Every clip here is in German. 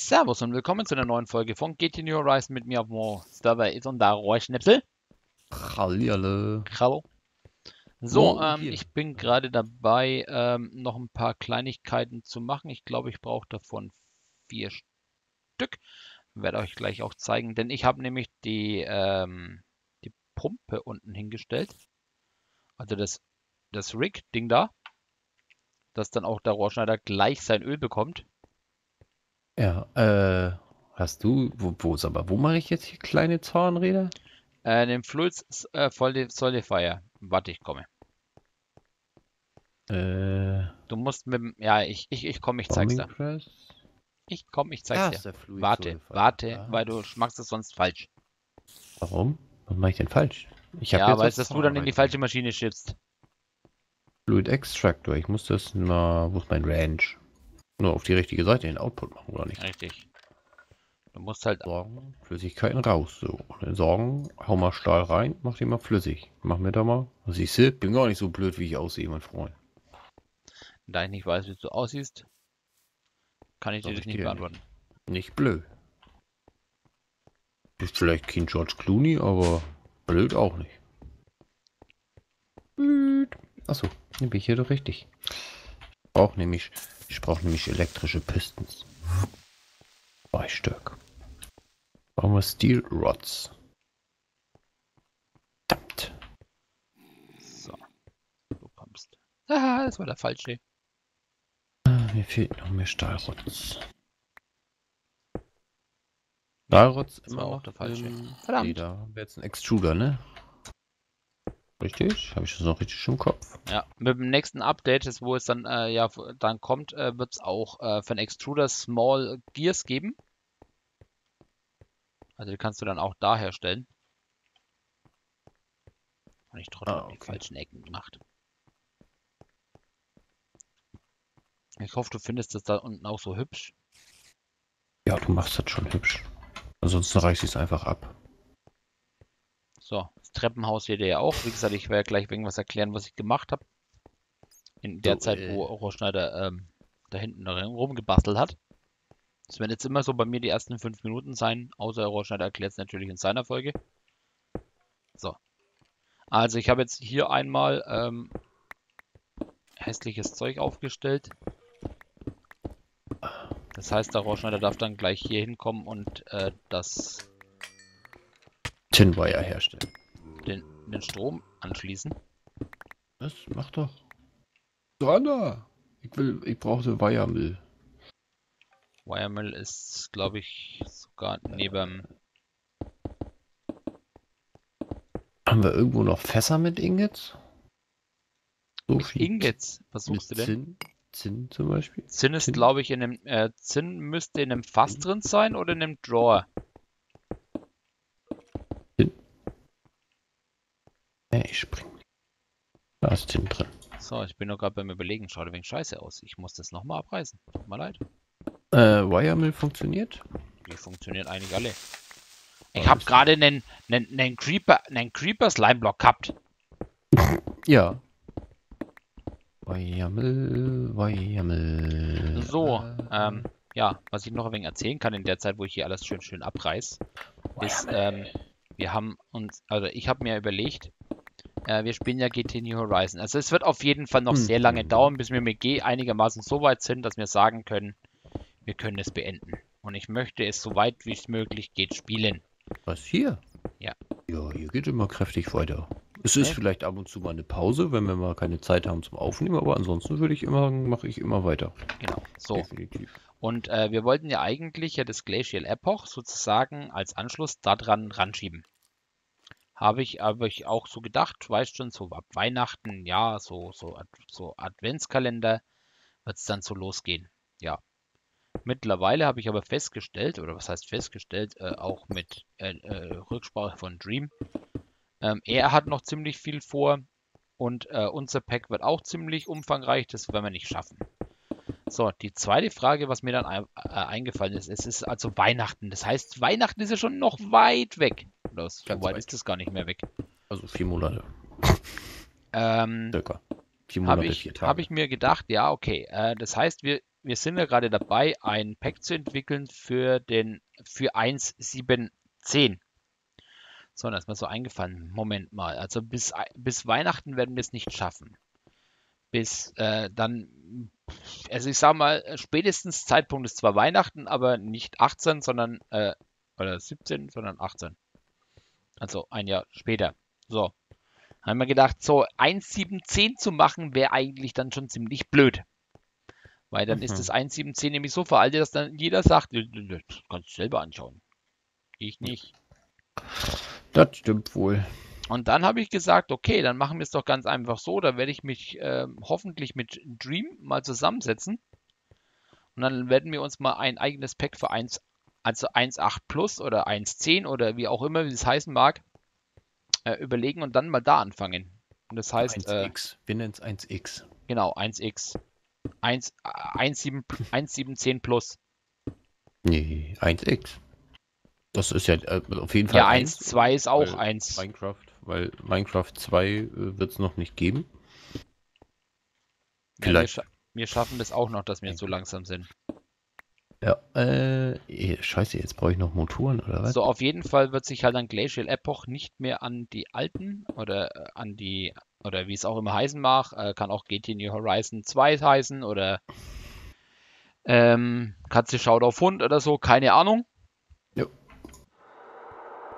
Servus und willkommen zu einer neuen Folge von GT New Horizon mit mir auf dem Server ist und da Rohrschnipsel. Hallihalle. Hallo. So, ähm, ich bin gerade dabei, ähm, noch ein paar Kleinigkeiten zu machen. Ich glaube, ich brauche davon vier Stück. Werde euch gleich auch zeigen, denn ich habe nämlich die, ähm, die Pumpe unten hingestellt. Also das, das Rig-Ding da, dass dann auch der Rohrschneider gleich sein Öl bekommt. Ja, äh, hast du, wo, wo ist aber, wo mache ich jetzt hier kleine Zahnräder? Äh, den Fluids äh, Solid- Solidifier. Warte, ich komme. Äh, Du musst mit dem. Ja, ich, ich, ich komme, ich zeig's dir. Ich komme, ich zeig's dir. der Fluid Warte, warte, Ah. weil du machst es sonst falsch. Warum? Was mache ich denn falsch? Ich hab Ja, weil das dass du dann in die falsche Maschine schiebst. Fluid Extractor, ich muss das mal, wo ist mein Range? Nur auf die richtige Seite den Output machen, oder nicht? Richtig. Du musst halt. Sorgen, Flüssigkeiten raus, so. Und Sorgen, hau mal Stahl rein, mach den mal flüssig. Mach mir da mal. Siehst du, bin gar nicht so blöd, wie ich aussehe, mein Freund. Da ich nicht weiß, wie du aussiehst, kann ich dir das ich nicht beantworten. Nicht blöd. Bist vielleicht kein George Clooney, aber blöd auch nicht. Blöd. Achso, bin ich hier doch richtig. Ich brauche nämlich, ich brauche nämlich elektrische Pistons. Zwei Stück. Brauchen wir Steel Rods. Verdammt. So. Du kommst. Ah, das war der falsche. Ah, Mir fehlt noch mehr Stahlrods. Stahlrods immer auch noch der falsche. im- Nee, Verdammt. da haben wir jetzt einen Extruder, ne? Richtig? Habe ich das noch richtig im Kopf? Ja, mit dem nächsten Update, das wo es dann äh, ja dann kommt, äh, wird es auch äh, für einen Extruder Small Gears geben. Also die kannst du dann auch da herstellen. Und ich trotzdem Ah, die okay. falschen Ecken gemacht. Ich hoffe, du findest das da unten auch so hübsch. Ja, du machst das schon hübsch. Ansonsten reiß ich es einfach ab. So, Treppenhaus seht ihr ja auch. Wie gesagt, ich werde gleich irgendwas erklären, was ich gemacht habe. In der So, Zeit, äh. wo Rohrschneider ähm, da hinten rumgebastelt hat. Das werden jetzt immer so bei mir die ersten fünf Minuten sein, außer Rohrschneider erklärt es natürlich in seiner Folge. So. Also ich habe jetzt hier einmal ähm, hässliches Zeug aufgestellt. Das heißt, der Rohrschneider darf dann gleich hier hinkommen und äh, das, Tinwire herstellen. Den, den Strom anschließen. Das mach doch. Donna! Ich will, ich brauche Wiremill. Wiremill ist, glaube ich, sogar neben. Haben wir irgendwo noch Fässer mit Ingots? So viel Ingots. Was mit suchst du denn? Zinn, Zinn zum Beispiel? Zinn ist, glaube ich, in einem. Äh, Zinn müsste in einem Fass drin sein oder in einem Drawer. Ja, ich spring. Zinn drin. So, ich bin nur gerade beim Überlegen. Schaut wenig scheiße aus. Ich muss das nochmal abreißen. Tut mir leid. Äh, Wiremill funktioniert? Die funktionieren eigentlich alle. Ich habe gerade einen, einen, einen Creeper, einen Creeper Slime Block gehabt. Ja. Wiremill, Wiremill. So, Äh, ähm, ja, was ich noch ein wenig erzählen kann in der Zeit, wo ich hier alles schön schön abreiß, ist, ähm, wir haben uns, also ich habe mir überlegt, äh, wir spielen ja GT New Horizon. Also es wird auf jeden Fall noch sehr lange dauern, bis wir mit G einigermaßen so weit sind, dass wir sagen können, wir können es beenden. Und ich möchte es so weit wie es möglich geht spielen. Was hier? Ja. Ja, hier geht immer kräftig weiter. Es ist vielleicht ab und zu mal eine Pause, wenn wir mal keine Zeit haben zum Aufnehmen, aber ansonsten würde ich immer, mache ich immer weiter. Genau. So. Definitiv. Und äh, wir wollten ja eigentlich ja das Glacial Epoch sozusagen als Anschluss daran ranschieben. Habe ich, habe ich auch so gedacht, weißt schon, so ab Weihnachten, ja, so, so, so Adventskalender wird es dann so losgehen. Ja. Mittlerweile habe ich aber festgestellt, oder was heißt festgestellt, äh, auch mit äh, äh, Rücksprache von Dream, ähm, er hat noch ziemlich viel vor und äh, unser Pack wird auch ziemlich umfangreich, das werden wir nicht schaffen. So, die zweite Frage, was mir dann ein, äh, eingefallen ist, es ist also Weihnachten. Das heißt, Weihnachten ist ja schon noch weit weg. Oder so Ganz weit weit. ist das gar nicht mehr weg. Also vier Monate. Ähm, Circa. Vier habe Monate, ich, vier Tage. hab ich mir gedacht, ja, okay. Äh, das heißt, wir wir sind ja gerade dabei, ein Pack zu entwickeln für den für 1.7.10. So, das ist mir so eingefallen. Moment mal. Also bis, bis Weihnachten werden wir es nicht schaffen. Bis äh, dann, also ich sag mal, spätestens Zeitpunkt ist zwar Weihnachten, aber nicht 18, sondern, äh, oder 17, sondern 18. Also ein Jahr später. So. Haben wir gedacht, so 1.7.10 zu machen, wäre eigentlich dann schon ziemlich blöd. Weil dann mhm. ist das 1.7.10 nämlich so veraltet, dass dann jeder sagt, das kannst du selber anschauen. Ich nicht. Das stimmt wohl. Und dann habe ich gesagt, okay, dann machen wir es doch ganz einfach so. Da werde ich mich äh, hoffentlich mit Dream mal zusammensetzen. Und dann werden wir uns mal ein eigenes Pack für 1, also 1.8 Plus oder 1.10 oder wie auch immer, wie es heißen mag, äh, überlegen und dann mal da anfangen. Und das heißt. 1x. Äh, wir nennen es 1x. Genau, 1x. 1.710 Plus. Nee, 1x. Das ist ja äh, auf jeden Fall. Ja, 1, 2 ist auch 1. Minecraft, weil Minecraft 2 äh, wird es noch nicht geben. Vielleicht. Ja, wir, scha wir, schaffen das auch noch, dass wir so langsam sind. Ja, äh, scheiße, jetzt brauche ich noch Motoren oder was? So, auf jeden Fall wird sich halt ein Glacial Epoch nicht mehr an die alten oder äh, an die, oder wie es auch immer heißen mag, äh, kann auch GT New Horizon 2 heißen oder ähm, Katze schaut auf Hund oder so, keine Ahnung. Ja.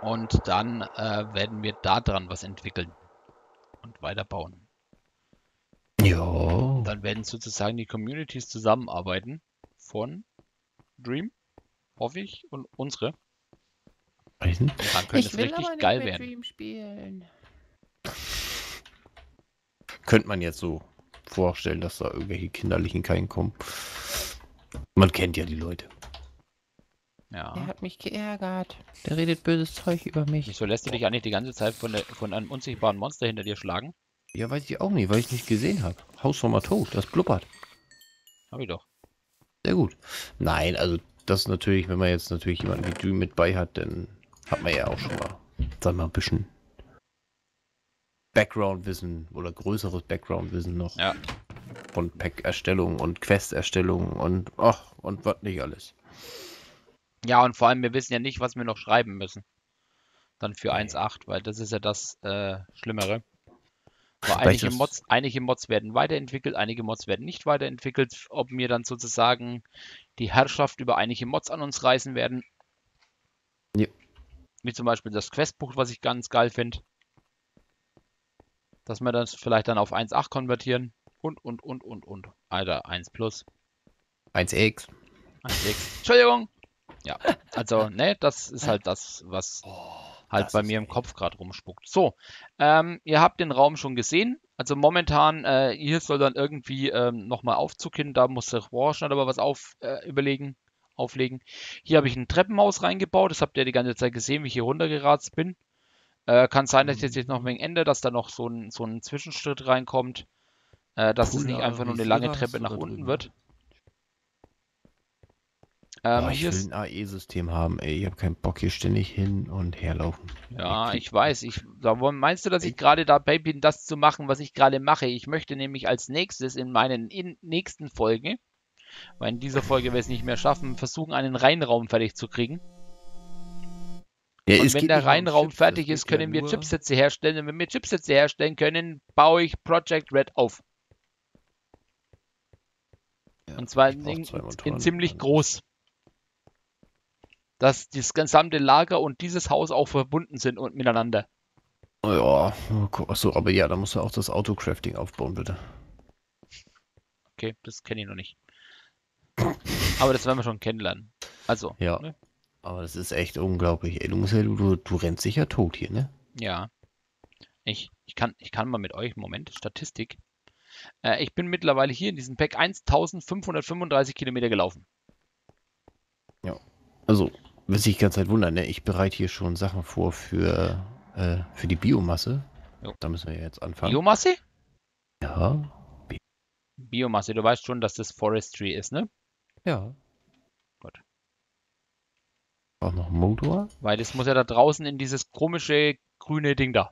Und dann äh, werden wir da dran was entwickeln und weiterbauen. Ja. Dann werden sozusagen die Communities zusammenarbeiten von Dream, hoffe ich, und unsere. Dann könnte es richtig geil werden. Dream spielen. Könnte man jetzt so vorstellen, dass da irgendwelche kinderlichen Keinen kommen. Man kennt ja die Leute. Ja. Er hat mich geärgert. Der redet böses Zeug über mich. Wieso lässt du dich eigentlich die ganze Zeit von, der, von einem unsichtbaren Monster hinter dir schlagen? Ja, weiß ich auch nicht, weil ich nicht gesehen habe. Haus von tot, das blubbert. Hab ich doch. Sehr gut. Nein, also das natürlich, wenn man jetzt natürlich jemanden wie du mit bei hat, dann hat man ja auch schon mal, sag mal, ein bisschen Background-Wissen oder größeres Background-Wissen noch. Ja. Von Pack-Erstellung und Quest-Erstellung und ach, und was nicht alles. Ja, und vor allem, wir wissen ja nicht, was wir noch schreiben müssen. Dann für nee. 1.8, weil das ist ja das äh, Schlimmere. Aber einige Mods, einige Mods werden weiterentwickelt, einige Mods werden nicht weiterentwickelt. Ob wir dann sozusagen die Herrschaft über einige Mods an uns reißen werden. Ja. Wie zum Beispiel das Questbuch, was ich ganz geil finde. Dass wir das vielleicht dann auf 1.8 konvertieren. Und, und, und, und, und. Alter, 1 Plus. 1X. 1X. Entschuldigung. Ja, also, ne, das ist halt das, was. Oh halt das bei mir im Kopf gerade rumspuckt. So, ähm, ihr habt den Raum schon gesehen. Also momentan, äh, hier soll dann irgendwie ähm, nochmal Aufzug hin, da muss der Rohrschneider aber was auf, äh, überlegen, auflegen. Hier habe ich ein Treppenhaus reingebaut, das habt ihr die ganze Zeit gesehen, wie ich hier runtergeratzt bin. Äh, kann sein, dass ich jetzt noch ein wenig ändere, dass da noch so ein, so ein Zwischenschritt reinkommt, äh, dass es nicht einfach nur eine lange Treppe nach unten wird. Ähm, Boah, ich will ein AE-System haben, ey. Ich habe keinen Bock hier ständig hin und herlaufen. Ja, ich weiß. Ich, meinst du, dass ich gerade dabei bin, das zu machen, was ich gerade mache? Ich möchte nämlich als nächstes in meinen in nächsten Folge, weil in dieser Folge wir es nicht mehr schaffen, versuchen, einen Reinraum fertig zu kriegen. Ja, und wenn der Reinraum fertig ist, können ja wir Chipsätze herstellen. Und wenn wir Chipsätze herstellen können, baue ich Project Red auf. Ja, und zwar in, in, ziemlich groß dass das gesamte Lager und dieses Haus auch verbunden sind und miteinander. Ja, achso, aber ja, da musst du auch das Autocrafting aufbauen, bitte. Okay, das kenne ich noch nicht. Aber das werden wir schon kennenlernen. Also. Ja. Ne? Aber das ist echt unglaublich. Ey, du musst ja, du, du rennst sicher tot hier, ne? Ja. Ich, ich, kann, ich kann mal mit euch, Moment, Statistik. Äh, ich bin mittlerweile hier in diesem Pack 1535 Kilometer gelaufen. Ja. Also, was ich die ganze Zeit wundern, ne? ich bereite hier schon Sachen vor für, äh, für die Biomasse. Jo. Da müssen wir jetzt anfangen. Biomasse? Ja. Biomasse, du weißt schon, dass das Forestry ist, ne? Ja. Gut. Auch noch Motor? Weil das muss ja da draußen in dieses komische grüne Ding da.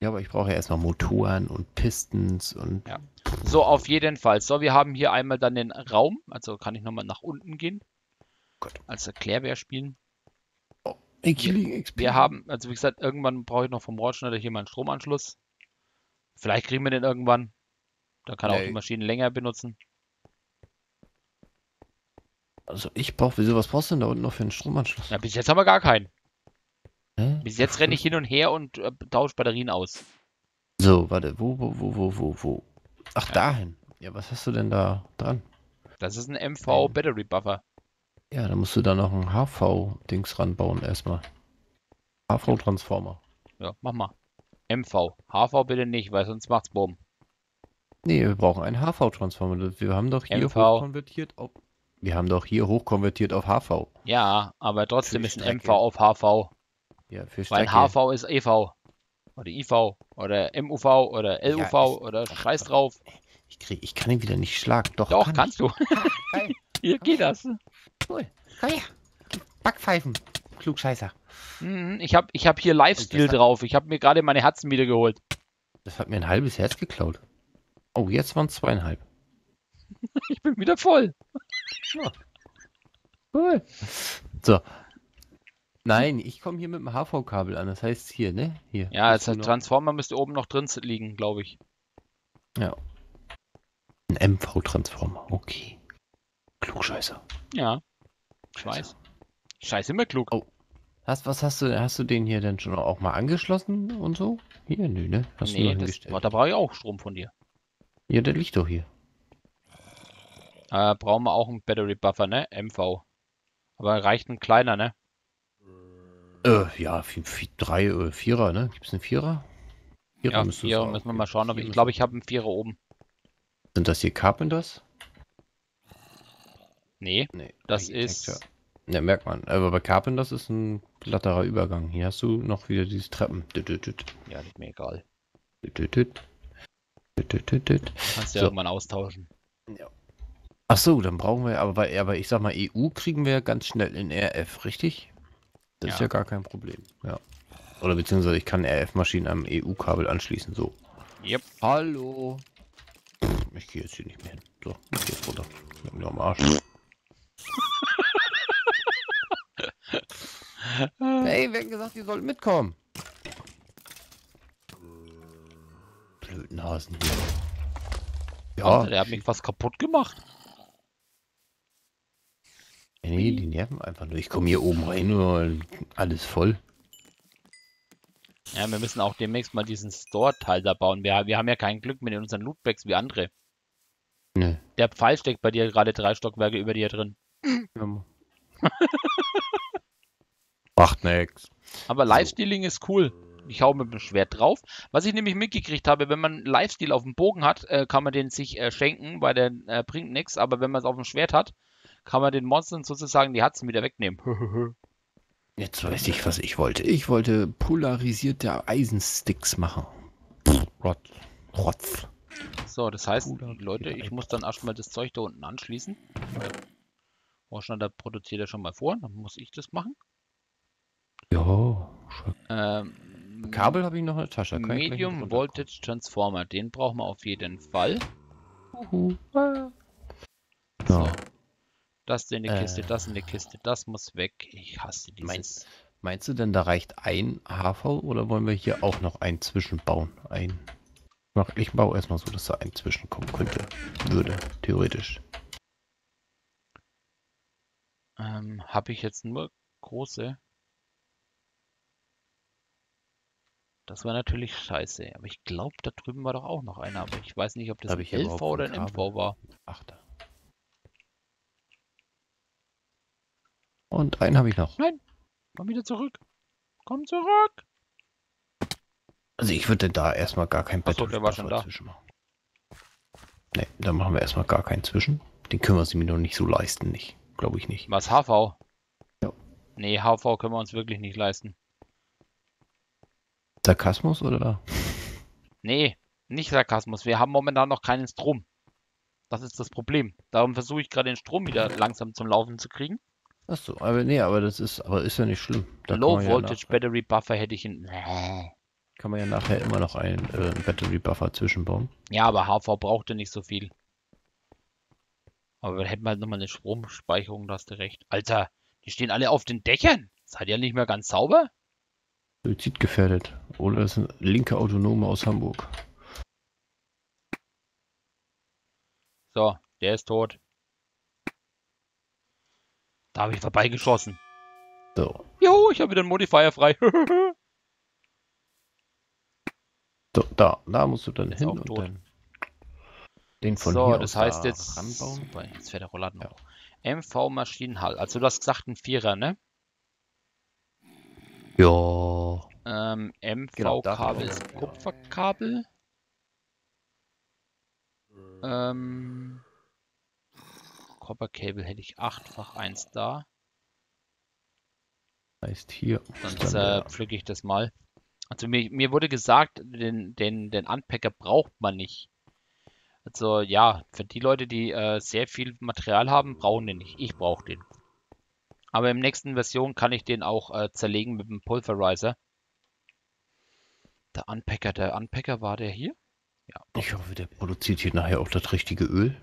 Ja, aber ich brauche ja erstmal Motoren und Pistons und ja. So, auf jeden Fall. So, wir haben hier einmal dann den Raum. Also kann ich nochmal nach unten gehen. Gut. Als Erklärbär spielen. Wir, Wir haben, also wie gesagt, irgendwann brauche ich noch vom Rohrschneider hier mal einen Stromanschluss. Vielleicht kriegen wir den irgendwann. Da kann auch die Nee. Maschine länger benutzen. Also ich brauche, wieso, was brauchst du denn da unten noch für einen Stromanschluss? Ja, bis jetzt haben wir gar keinen. Hä? Bis jetzt renne ich hin und her und äh, tausche Batterien aus. So, warte, wo, wo, wo, wo, wo, wo? Ach, Ja. dahin. Ja, was hast du denn da dran? Das ist ein MV. Battery Buffer. Ja, da musst du da noch ein HV-Dings ranbauen erstmal. HV-Transformer. Ja, mach mal. MV. HV bitte nicht, weil sonst macht's Boom. Nee, wir brauchen einen HV-Transformer. Wir haben doch hier MV. hochkonvertiert auf. Wir haben doch hier hochkonvertiert auf HV. Ja, aber trotzdem ist ein. MV auf HV. Ja, für Weil Strecke. HV ist EV. Oder IV. Oder MUV. Oder LUV. ist- oder doch, Scheiß drauf. Ich, krieg, ich kann ihn wieder nicht schlagen. Doch, Doch, kann kannst du. Hier geht das. Cool. Komm her. Backpfeifen. Klugscheißer. Mhm, Ich habe ich hab hier Lifestyle drauf. Ich habe mir gerade meine Herzen wieder geholt. Das hat mir ein halbes Herz geklaut. Oh, jetzt waren es zweieinhalb. Ich bin wieder voll. Cool. So. Nein, ich komme hier mit dem HV-Kabel an. Das heißt hier, ne? Hier. Ja, das heißt, Transformer müsste oben noch drin liegen, glaube ich. Ein MV-Transformer. Okay. Klugscheißer. Ja. Ich weiß. Scheiße, immer klug. Oh. Hast, was hast du, hast du den hier denn schon auch mal angeschlossen und so? Hier, nö, ne? Hast du nee, nur das, da brauche ich auch Strom von dir. Ja, der liegt doch hier. Äh, brauchen wir auch einen Battery Buffer, ne? MV. Aber reicht ein kleiner, ne? Äh, ja, vier, vier, drei oder Vierer, ne? Gibt's einen Vierer? Ja, es müssen wir mal schauen. Vier ich glaube, ich habe einen Vierer oben. Sind das hier Carpenters? Nee, Nee. das ist. Ja, merkt man. Aber bei Carpenters ist ein glatterer Übergang. Hier hast du noch wieder diese Treppen. Ja, nicht mir egal. Kannst du ja So. irgendwann austauschen. Ach so, dann brauchen wir, aber, bei- aber ich sag mal, EU kriegen wir ja ganz schnell in RF, richtig? Das ist Ja. ja gar kein Problem. Ja. Oder beziehungsweise ich kann RF-Maschinen am EU-Kabel anschließen, so. Yep. Hallo. Ich gehe jetzt hier nicht mehr hin. So, ich gehe jetzt runter. Leck mich am Arsch. Hey, wer hat gesagt, ihr sollt mitkommen? Blöden Hasen hier. Ja, der hat mich fast kaputt gemacht. nee, die nerven einfach nur. Ich komme hier oben rein und alles voll. Ja, wir müssen auch demnächst mal diesen Store-Teil da bauen. Wir, wir haben ja kein Glück mit unseren Lootbags wie andere. Nö. Der Pfeil steckt bei dir gerade drei Stockwerke über dir drin. Ja. Macht nix. Aber So. Lifestealing ist cool. Ich hau mit dem Schwert drauf. Was ich nämlich mitgekriegt habe, wenn man Lifesteal auf dem Bogen hat, äh, kann man den sich äh, schenken, weil der äh, bringt nichts. Aber wenn man es auf dem Schwert hat, kann man den Monstern sozusagen die Herzen wieder wegnehmen. Jetzt weiß ich, was ich wollte. Ich wollte polarisierte Eisensticks machen. Rotz. Rotz. so, das heißt, Leute, ich muss dann erstmal das Zeug da unten anschließen. Rohrschneider produziert er schon mal vor, dann muss ich das machen. Ja. Ähm, Kabel habe ich noch in der Tasche. kann Medium Voltage Transformer, den brauchen wir auf jeden Fall. Uhu. Ah. So. Ja. Das in die Kiste, Äh. das in die Kiste, das muss weg. Ich hasse dieses. Meinst du denn, da reicht ein HV oder wollen wir hier auch noch einen zwischenbauen? Ein. Ich baue erstmal so, dass da ein zwischenkommen könnte. Würde, theoretisch. Ähm, habe ich jetzt nur große? Das war natürlich scheiße. Aber ich glaube, da drüben war doch auch noch einer. Aber ich weiß nicht, ob das Hab ein ich LV oder ein MV war. Achter. Und einen habe ich noch. Komm wieder zurück. Komm zurück. Also ich würde da erstmal gar kein Ach so, Battery der war schon da. Ne, da machen wir erstmal gar keinen zwischen. Den können wir uns nämlich noch nicht so leisten, nicht. Glaube ich nicht. Was, HV? Ja. Nee, HV können wir uns wirklich nicht leisten. Sarkasmus oder? Nee, nicht Sarkasmus. Wir haben momentan noch keinen Strom. Das ist das Problem. Darum versuche ich gerade den Strom wieder langsam zum Laufen zu kriegen. Achso, aber nee, aber das ist, aber ist ja nicht schlimm. Da Low ja Voltage nach- Battery Buffer hätte ich in. Kann man ja nachher immer noch einen äh, Battery Buffer zwischenbauen. Ja, aber HV brauchte nicht so viel. Aber wir hätten halt nochmal eine Stromspeicherung, da hast du recht. Alter, die stehen alle auf den Dächern. Seid ihr nicht mehr ganz sauber? Suizid gefährdet. Oder das sind linke Autonome aus Hamburg. So, der ist tot. Da habe ich vorbeigeschossen. So. Jo, ich habe wieder einen Modifier frei. so. Da, da musst du dann Ist hin und tot. dann den von so, das heißt da jetzt. ranbauen. Super, jetzt fährt der Rollladen Ja. MV Maschinenhall. Also du hast gesagt ein Vierer, ne? Ja. Ähm, Genau, MV-Kabel haben ist Kupferkabel. Ähm, Copper Cable hätte ich achtfach eins da. Heißt hier. Sonst dann äh, pflücke ich das mal. Also mir, mir wurde gesagt, den, den, den Unpacker braucht man nicht. Also ja, für die Leute, die äh, sehr viel Material haben, brauchen den nicht. Ich brauche den. Aber im nächsten Version kann ich den auch äh, zerlegen mit dem Pulverizer. Der Unpacker, der Unpacker war der hier? Ja. Ich hoffe, der produziert hier nachher auch das richtige Öl.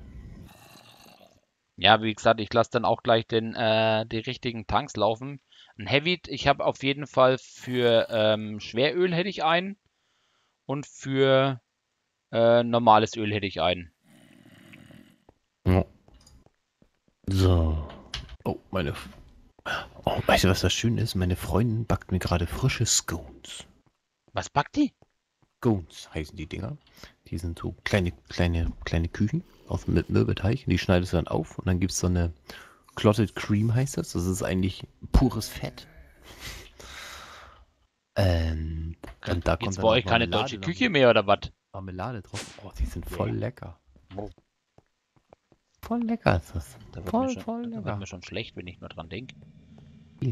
Ja, wie gesagt, ich lasse dann auch gleich den, äh, die richtigen Tanks laufen. Ein Heavy, ich habe auf jeden Fall für ähm, Schweröl hätte ich einen und für äh, normales Öl hätte ich einen. Ja. So. Oh, meine. Oh, weißt du, was das Schöne ist? Meine Freundin backt mir gerade frische Scones. Was packt die? Scones heißen die Dinger. Die sind so kleine, kleine, kleine Küchen auf, mit Mürbeteig. Die schneidest du dann auf und dann gibt es so eine Clotted Cream heißt das. Das ist eigentlich pures Fett. Ähm, und da kommt Jetzt dann bei euch keine Marmelade deutsche Küche mehr oder was? Marmelade drauf. Oh, die sind voll Ja. lecker. Voll lecker ist das. Da Voll, voll da wird lecker. mir schon schlecht, wenn ich nur dran denke.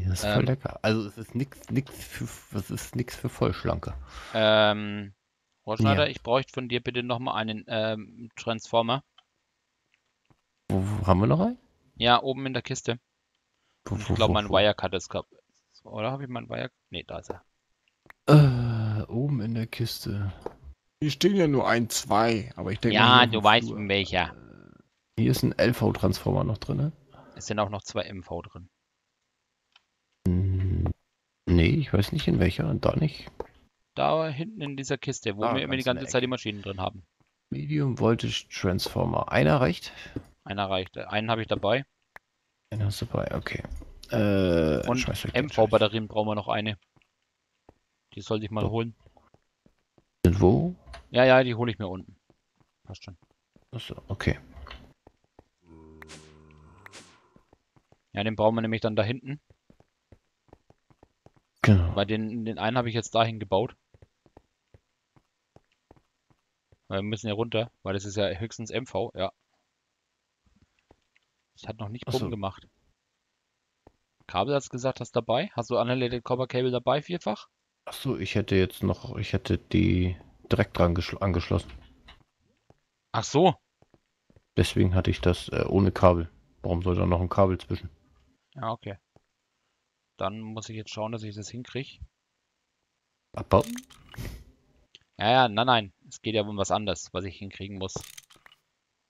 Das ist voll Ähm. lecker. Also es ist nix, nix für, das ist nix für Vollschlanke. Ähm, Rohrschneider, Ja. ich bräuchte von dir bitte nochmal einen ähm, Transformer. Wo, wo haben wir noch einen? Ja, oben in der Kiste. Wo, Ich glaube, mein? Wirecut ist kaputt. Oder habe ich meinen Wire... Nee, da ist er. Äh, oben in der Kiste. Hier stehen ja nur ein, zwei, aber ich denke mal, Ja, du weißt, Flur. in welcher. Hier ist ein LV-Transformer noch drin. Ne? Es sind auch noch zwei MV drin. Hm, Nee, ich weiß nicht in welcher. Und da nicht. Da hinten in dieser Kiste, wo Ah, wir immer die ganze Zeit die. Maschinen drin haben. Medium Voltage Transformer. Einer reicht? Einer reicht. Einen habe ich dabei. Einer ist dabei, okay. Äh, Und MV-Batterien brauchen wir noch eine. Die sollte ich mal So. holen. Wo? Ja, ja, die hole ich mir unten. Passt schon. Achso, okay. Ja, den brauchen wir nämlich dann da hinten. Genau. Weil den, den einen habe ich jetzt dahin gebaut. Wir müssen ja runter, weil das ist ja höchstens MV, ja. Das hat noch nicht Bumm so. gemacht. Kabel hast du gesagt, hast dabei? Hast du Unrelated Copper Cable dabei, vierfach? Achso, ich hätte jetzt noch, ich hätte die direkt dran geschl- angeschlossen. Ach so. Deswegen hatte ich das äh, ohne Kabel. Warum soll da noch ein Kabel zwischen? Ja, okay. Dann muss ich jetzt schauen, dass ich das hinkriege. Abbauen? Ja, ja, nein, nein. Es geht ja um was anderes, was ich hinkriegen muss.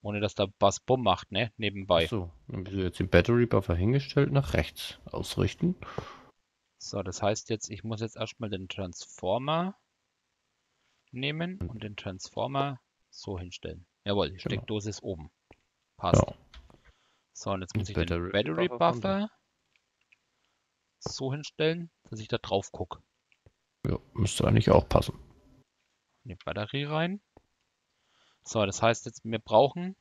Ohne dass da was Bumm macht, ne? Nebenbei. Achso, dann bist du jetzt den Battery Buffer hingestellt, nach rechts ausrichten. So, das heißt jetzt, ich muss jetzt erstmal den Transformer nehmen und den Transformer so hinstellen. Jawohl, die Genau. Steckdose ist oben. Passt. Ja. So, und jetzt muss ich den Battery Buffer so hinstellen, dass ich da drauf gucke. Ja, müsste eigentlich auch passen. Die Batterie rein. So, das heißt jetzt, wir brauchen.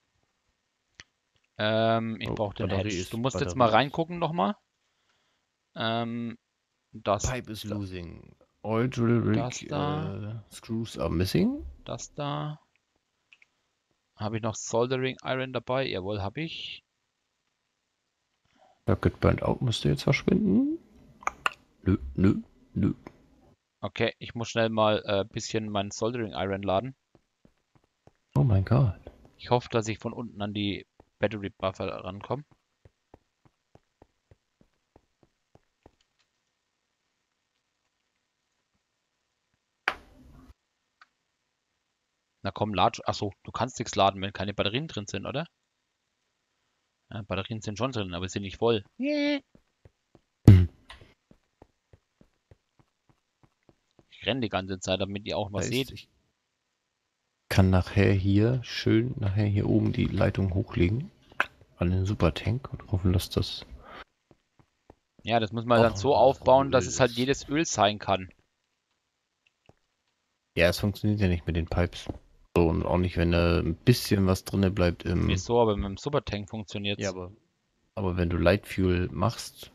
Ähm, ich Oh, brauche den Batterie Hedge. Du musst jetzt Batterie mal ist- reingucken nochmal. Ähm, das, Pipe is losing. Oil drill Das rig. da. Äh, screws are missing. das da. Habe ich noch Soldering Iron dabei? Jawohl, habe ich. Circuit burnt out müsste jetzt verschwinden. Nö, nö, nö. Okay, ich muss schnell mal ein äh, bisschen mein Soldering Iron laden. Oh mein Gott. Ich hoffe, dass ich von unten an die Battery Buffer rankomme. Na komm, lad. Achso, du kannst nichts laden, wenn keine Batterien drin sind, oder? Ja, Batterien sind schon drin, aber sind nicht voll. Mhm. Renne die ganze Zeit, damit ihr auch was Heißt, seht. Ich kann nachher hier schön nachher hier oben die Leitung hochlegen an den Supertank und hoffen, dass das. Ja, das muss man dann so aufbauen, dass es halt jedes Öl sein kann. Ja, es funktioniert ja nicht mit den Pipes. So, und auch nicht, wenn da ein bisschen was drinne bleibt im. Wieso, aber mit dem Supertank funktioniert Ja, aber, aber wenn du Light Fuel machst,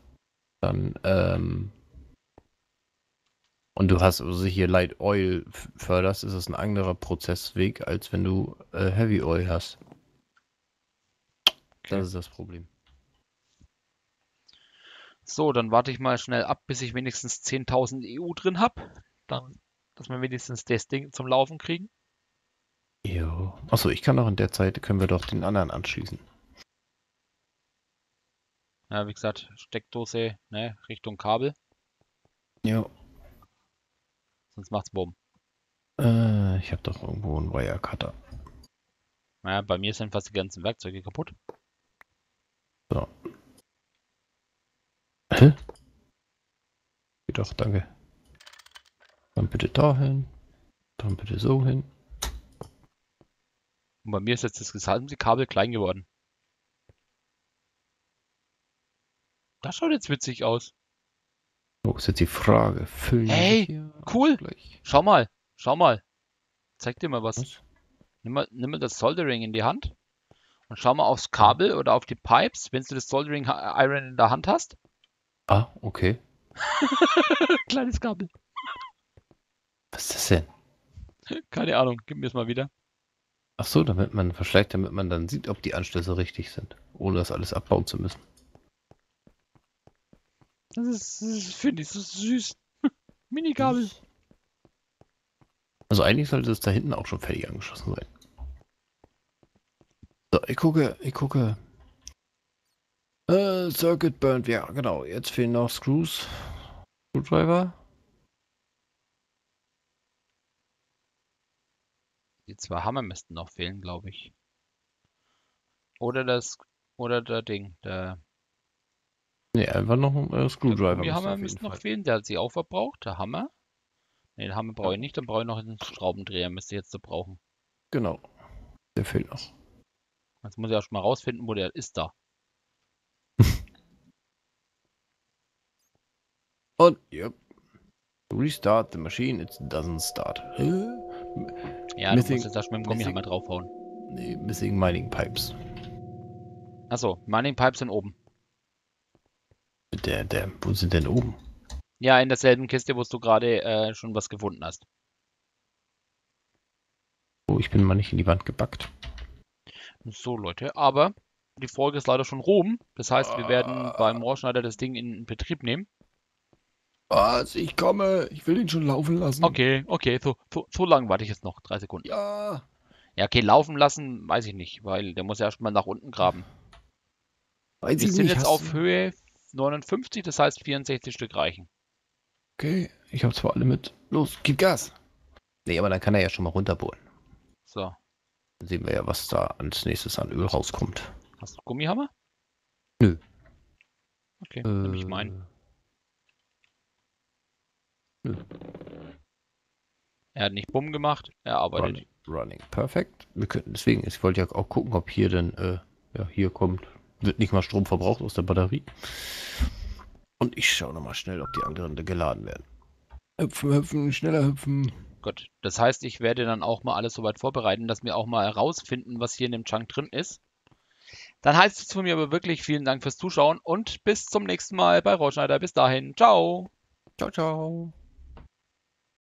dann ähm, und du hast also hier Light Oil förderst, ist es ein anderer Prozessweg, als wenn du äh, Heavy Oil hast. Okay. Das ist das Problem. So, dann warte ich mal schnell ab, bis ich wenigstens 10.000 EU drin habe. Dann, dass wir wenigstens das Ding zum Laufen kriegen. Jo. Achso, ich kann doch in der Zeit, können wir doch den anderen anschließen. Ja, wie gesagt, Steckdose, ne, Richtung Kabel, Ja. Sonst macht's Bumm. Äh, ich habe doch irgendwo einen Wirecutter. Naja, bei mir sind fast die ganzen Werkzeuge kaputt. Hä? Geht doch, danke. Dann bitte dahin. Dann bitte so hin. Und bei mir ist jetzt das gesamte Kabel klein geworden. Das schaut jetzt witzig aus. Wo ist jetzt die Frage? Füllen Hey, cool. Gleich. Schau mal, schau mal. Zeig dir mal was. Was? Nimm mal, nimm mal das Soldering in die Hand und schau mal aufs Kabel oder auf die Pipes, wenn du das Soldering Ha- Iron in der Hand hast. Ah, okay. Kleines Kabel. Was ist das denn? Keine Ahnung, gib mir es mal wieder. Ach so, damit man, vielleicht damit man dann sieht, ob die Anschlüsse richtig sind, ohne das alles abbauen zu müssen. Das ist, ist finde ich so süß. Minikabel. Also eigentlich sollte es da hinten auch schon fertig angeschlossen sein. So, ich gucke, ich gucke. Äh, Circuit burned, ja, genau. Jetzt fehlen noch Screws. Screwdriver. Die zwei Hammer müssten noch fehlen, glaube ich. Oder das, oder der Ding, der, Ne, einfach noch ein äh, Screwdriver. Auf müsste jeden noch fehlen, der hat sich auch verbraucht, der Hammer. Ne, den Hammer brauche ich nicht, dann brauche ich noch einen Schraubendreher, müsste ich jetzt so brauchen. Genau. Der fehlt noch. Jetzt muss ich auch schon mal rausfinden, wo der ist da. Und, yep. Restart the machine, it doesn't start. Ja, du Missing- musst jetzt erst mit dem Gummihammer draufhauen. Nee, missing mining pipes. Achso, Mining Pipes sind oben. Der, der, wo sind denn oben? Ja, in derselben Kiste, wo du gerade äh, schon was gefunden hast. Oh, ich bin mal nicht in die Wand gebackt. So, Leute, aber die Folge ist leider schon rum. Das heißt, wir werden Ah. beim Rohrschneider das Ding in Betrieb nehmen. Was? Ich komme. Ich will ihn schon laufen lassen. Okay, okay, so, so, so lange warte ich jetzt noch. Drei Sekunden. Ja. Ja, okay, laufen lassen, weiß ich nicht, weil der muss ja erstmal nach unten graben. Weiß Wir sind nicht. jetzt auf du- Höhe 59, das heißt 64 Stück reichen. Okay, ich habe zwar alle mit. Los, gib Gas. Nee, aber dann kann er ja schon mal runterbohren. So, Dann sehen wir ja, was da als nächstes an Öl rauskommt. hast du Gummihammer? Nö. Okay, nimm ich meinen. Nö. Er hat nicht Bumm gemacht, er arbeitet. Running, running. Perfekt. Wir könnten deswegen, ich wollte ja auch gucken, ob hier denn, äh, ja, hier kommt, wird nicht mal Strom verbraucht aus der Batterie. Und ich schaue nochmal schnell, ob die anderen da geladen werden. Hüpfen, hüpfen, schneller hüpfen. Gut, das heißt, ich werde dann auch mal alles soweit vorbereiten, dass wir auch mal herausfinden, was hier in dem Chunk drin ist. Dann heißt es von mir aber wirklich vielen Dank fürs Zuschauen und bis zum nächsten Mal bei Rohrschneider. Bis dahin, ciao! Ciao, ciao.